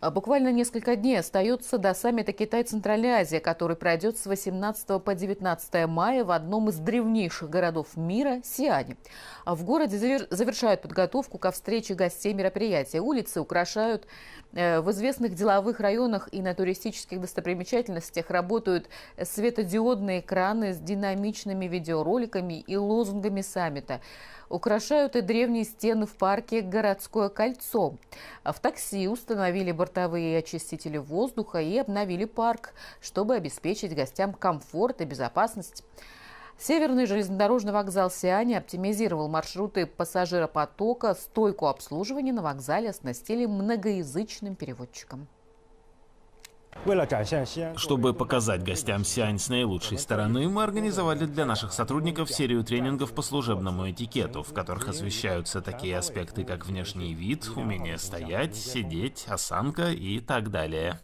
А буквально несколько дней остается до саммита Китай-Центральная Азия, который пройдет с 18 по 19 мая в одном из древнейших городов мира – Сиане. В городе завершают подготовку ко встрече гостей мероприятия. Улицы украшают в известных деловых районах и на туристических достопримечательностях работают светодиодные экраны с динамичными видеороликами и лозунгами саммита. Украшают и древние стены в парке «Городское кольцо». В такси установили бортовые очистители воздуха и обновили парк, чтобы обеспечить гостям комфорт и безопасность. Северный железнодорожный вокзал Сиани оптимизировал маршруты пассажиропотока, стойку обслуживания на вокзале оснастили многоязычным переводчиком. Чтобы показать гостям Сиань с наилучшей стороны, мы организовали для наших сотрудников серию тренингов по служебному этикету, в которых освещаются такие аспекты, как внешний вид, умение стоять, сидеть, осанка и так далее.